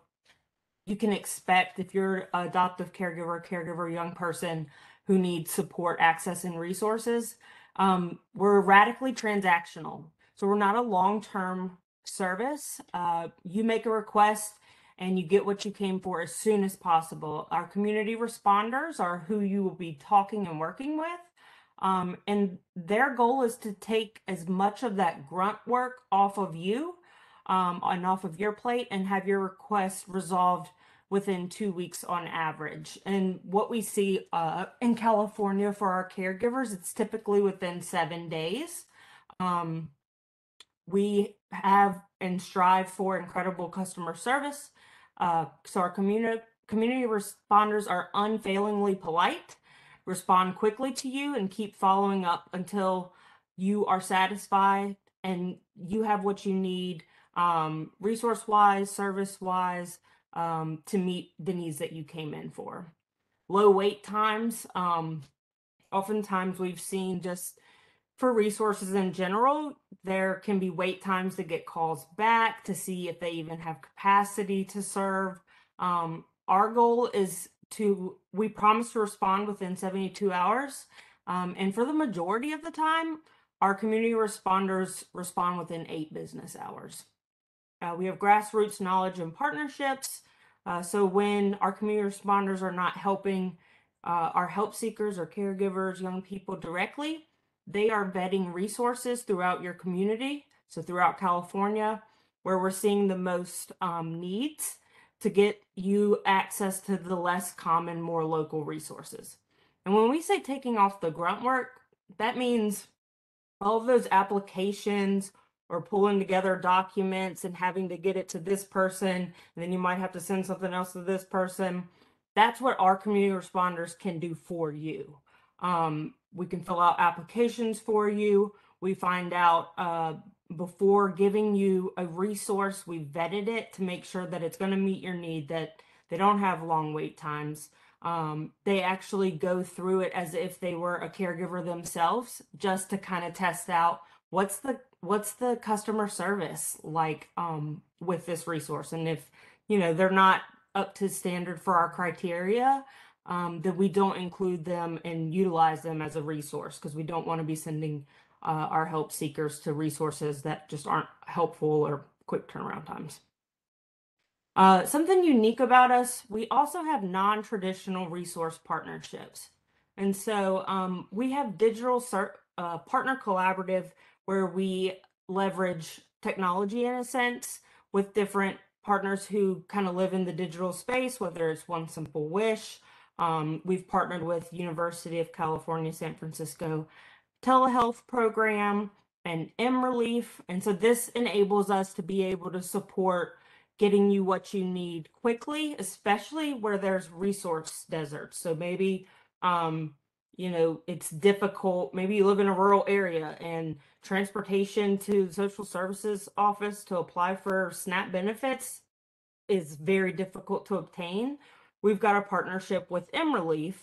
you can expect if you're an adoptive caregiver, caregiver, young person who needs support, access, and resources. Um, we're radically transactional. So we're not a long term service. Uh, you make a request and you get what you came for as soon as possible. Our community responders are who you will be talking and working with. Um, and their goal is to take as much of that grunt work off of you um, and off of your plate and have your request resolved within two weeks on average. And what we see uh, in California for our caregivers, it's typically within seven days. Um, we have and strive for incredible customer service. Uh, so our community community responders are unfailingly polite, respond quickly to you, and keep following up until you are satisfied and you have what you need um, resource wise, service wise, um, to meet the needs that you came in for. Low wait times. Um, oftentimes we've seen just for resources in general, there can be wait times to get calls back to see if they even have capacity to serve. Um, our goal is to, we promise to respond within 72 hours. Um, and for the majority of the time, our community responders respond within eight business hours. Uh, we have grassroots knowledge and partnerships. Uh, so when our community responders are not helping uh, our help seekers or caregivers, young people directly, they are vetting resources throughout your community. So throughout California, where we're seeing the most um, needs to get you access to the less common, more local resources. And when we say taking off the grunt work, that means all of those applications or pulling together documents and having to get it to this person, and then you might have to send something else to this person. That's what our community responders can do for you. Um, we can fill out applications for you. We find out uh, before giving you a resource, we vetted it to make sure that it's going to meet your need, that they don't have long wait times. Um, they actually go through it as if they were a caregiver themselves, just to kind of test out what's the what's the customer service like um, with this resource, and if you know they're not up to standard for our criteria, um, that we don't include them and utilize them as a resource because we don't want to be sending uh, our help seekers to resources that just aren't helpful or quick turnaround times. Uh, something unique about us, we also have non-traditional resource partnerships. And so um, we have digital uh, partner collaborative where we leverage technology in a sense with different partners who kind of live in the digital space, whether it's One Simple Wish. Um, we've partnered with University of California, San Francisco telehealth program and mRelief. And so this enables us to be able to support getting you what you need quickly, especially where there's resource deserts. So maybe, um, you know, it's difficult. Maybe you live in a rural area and transportation to the social services office to apply for SNAP benefits is very difficult to obtain. We've got a partnership with mRelief,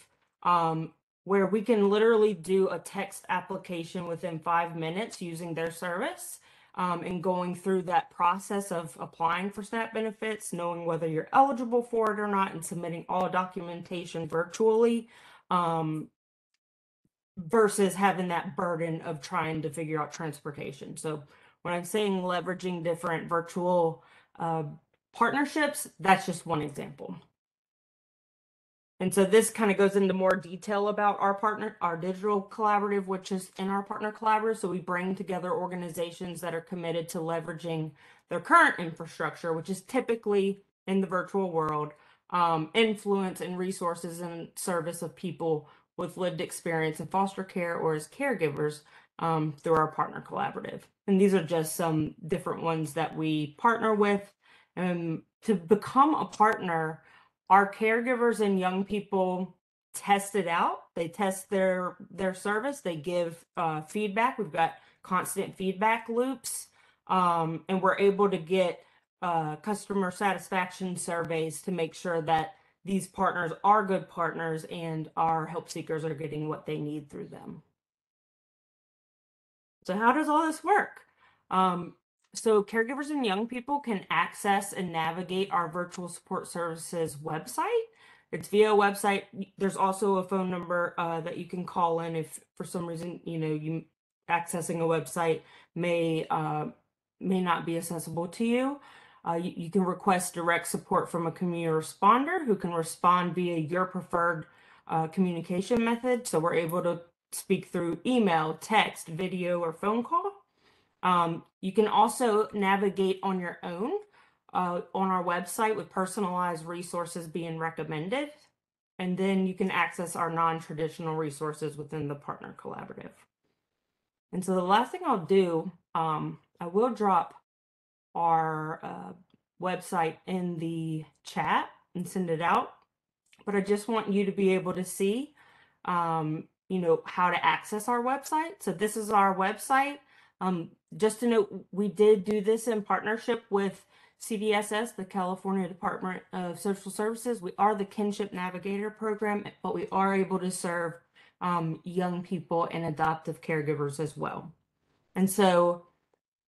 um, where we can literally do a text application within five minutes using their service um, and going through that process of applying for SNAP benefits, knowing whether you're eligible for it or not, and submitting all documentation virtually um, versus having that burden of trying to figure out transportation. So when I'm saying leveraging different virtual uh, partnerships, that's just one example. And so this kind of goes into more detail about our partner, our digital collaborative, which is in our partner collaborative. So we bring together organizations that are committed to leveraging their current infrastructure, which is typically in the virtual world, um, influence and resources and service of people with lived experience in foster care or as caregivers um, through our partner collaborative. And these are just some different ones that we partner with. And to become a partner, our caregivers and young people test it out they test their their service they give uh, feedback we've got constant feedback loops um, and we're able to get uh, customer satisfaction surveys to make sure that these partners are good partners and our help seekers are getting what they need through them so how does all this work um, so caregivers and young people can access and navigate our virtual support services website. It's via a website. There's also a phone number uh, that you can call in if for some reason you know you accessing a website may uh, may not be accessible to you. Uh, you. You can request direct support from a community responder who can respond via your preferred uh, communication method. So we're able to speak through email, text, video, or phone call. Um, you can also navigate on your own uh, on our website with personalized resources being recommended. And then you can access our non-traditional resources within the partner collaborative. And so the last thing I'll do, um, I will drop our uh, website in the chat and send it out. But I just want you to be able to see, um, you know, how to access our website. So this is our website. Um, just to note, we did do this in partnership with CDSS, the California Department of Social Services. We are the Kinship Navigator program, but we are able to serve um, young people and adoptive caregivers as well. And so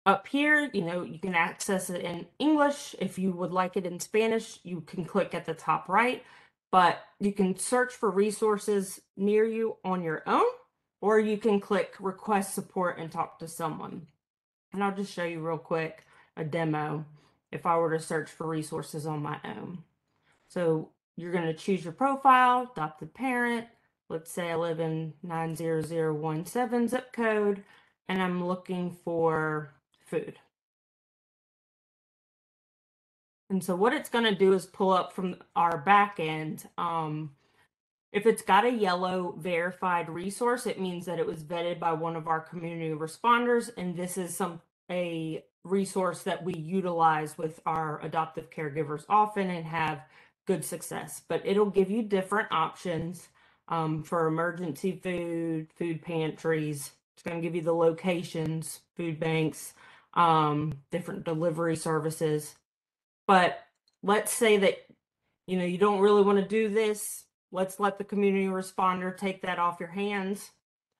up here, you know, you can access it in English. If you would like it in Spanish, you can click at the top right, but you can search for resources near you on your own, or you can click request support and talk to someone. And I'll just show you real quick a demo if I were to search for resources on my own. So you're going to choose your profile, adopted parent. Let's say I live in 90017 zip code and I'm looking for food. And so what it's going to do is pull up from our back end. Um, if it's got a yellow verified resource, it means that it was vetted by one of our community responders. And this is some a resource that we utilize with our adoptive caregivers often and have good success. But it'll give you different options um, for emergency food, food pantries. It's going to give you the locations, food banks, um, different delivery services. But let's say that you know you don't really want to do this. Let's let the community responder take that off your hands.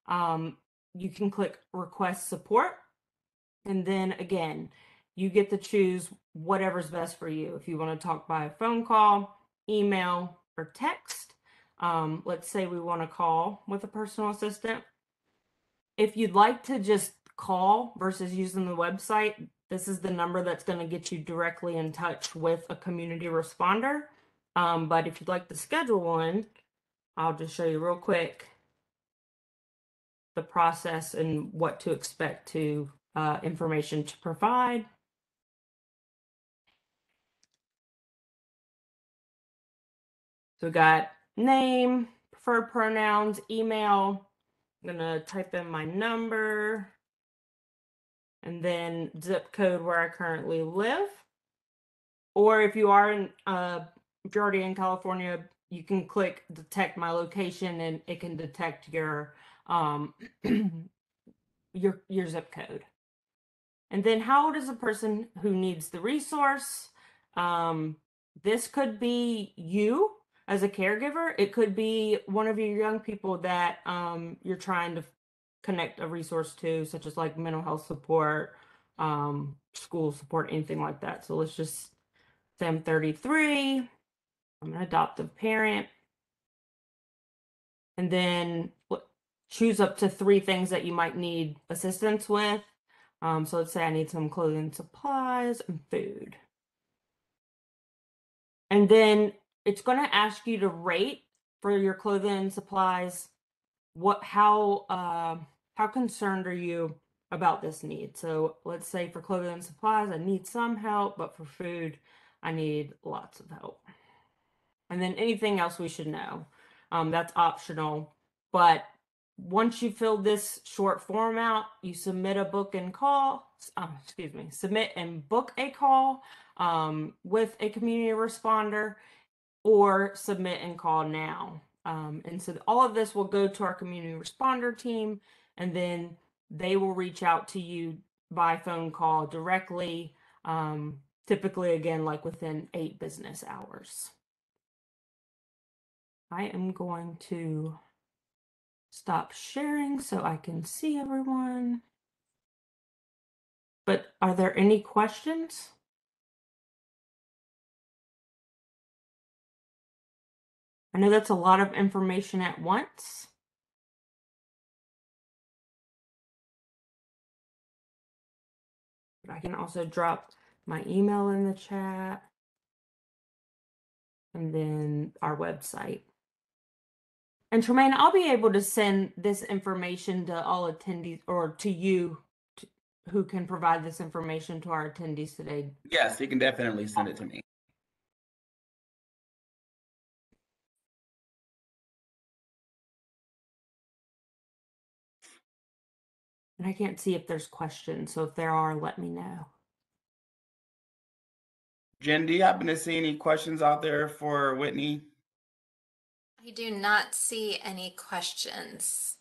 Um, you can click request support. And then again, you get to choose whatever's best for you. If you want to talk by a phone call, email, or text, um, let's say we want to call with a personal assistant. If you'd like to just call versus using the website, this is the number that's going to get you directly in touch with a community responder. Um, but if you'd like to schedule one, I'll just show you real quick the process and what to expect to uh, information to provide. So we got name, preferred pronouns, email. I'm gonna type in my number and then zip code where I currently live. Or if you are in, uh, if you're already in California, you can click detect my location and it can detect your um, your your zip code. And then how old is a person who needs the resource? Um, this could be you as a caregiver. It could be one of your young people that um, you're trying to connect a resource to, such as like mental health support, um, school support, anything like that. So let's just say I'm 33. I'm an adoptive parent. And then choose up to three things that you might need assistance with. Um, so let's say I need some clothing supplies and food. And then it's going to ask you to rate for your clothing supplies what how uh, how concerned are you about this need? So let's say for clothing and supplies i need some help but for food i need lots of help. And then anything else we should know um, that's optional. But once you fill this short form out you submit a book and call um, excuse me submit and book a call um, with a community responder or submit and call now. Um, and so all of this will go to our community responder team, and then they will reach out to you by phone call directly, um, typically, again, like within eight business hours. I am going to stop sharing so I can see everyone. But are there any questions? I know that's a lot of information at once. I can also drop my email in the chat and then our website. And Tremaine, I'll be able to send this information to all attendees or to you to, who can provide this information to our attendees today. Yes, you can definitely send it to me. And I can't see if there's questions. So if there are, let me know. Jen, do you happen to see any questions out there for Whitney? I do not see any questions.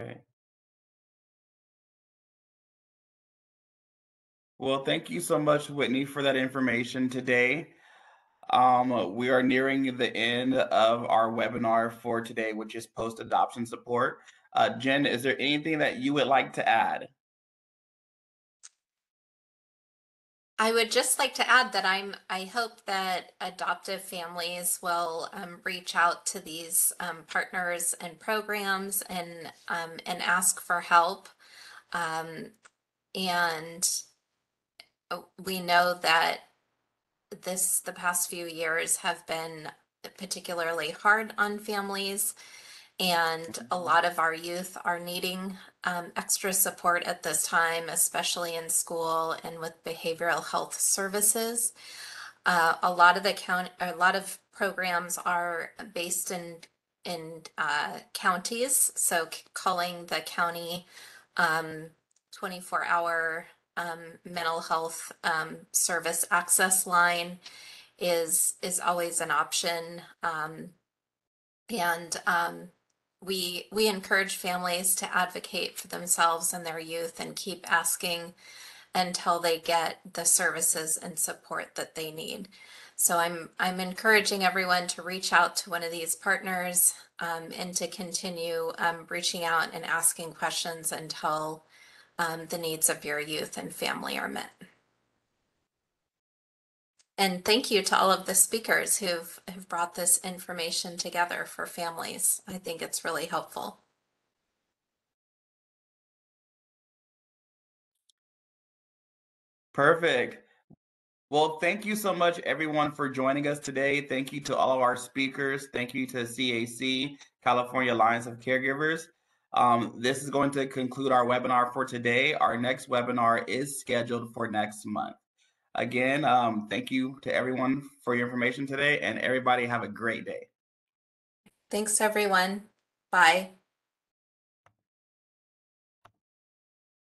Okay. Well, thank you so much, Whitney, for that information today. Um, we are nearing the end of our webinar for today, which is post-adoption support. Uh, Jen, is there anything that you would like to add? I would just like to add that I'm, I hope that adoptive families will um, reach out to these um, partners and programs and, um, and ask for help. Um, and uh, we know that this, the past few years have been particularly hard on families. And a lot of our youth are needing um, extra support at this time, especially in school and with behavioral health services. Uh, a lot of the count, a lot of programs are based in in uh, counties, so calling the county um, 24 hour um, mental health um, service access line is is always an option. Um, and um, we we encourage families to advocate for themselves and their youth and keep asking until they get the services and support that they need. So I'm I'm encouraging everyone to reach out to one of these partners um, and to continue um, reaching out and asking questions until um, the needs of your youth and family are met. And thank you to all of the speakers who've have brought this information together for families. I think it's really helpful. Perfect. Well, thank you so much, everyone, for joining us today. Thank you to all of our speakers. Thank you to CAC, California Alliance of Caregivers. Um, this is going to conclude our webinar for today. Our next webinar is scheduled for next month. Again, um, thank you to everyone for your information today, and everybody have a great day. Thanks, everyone. Bye.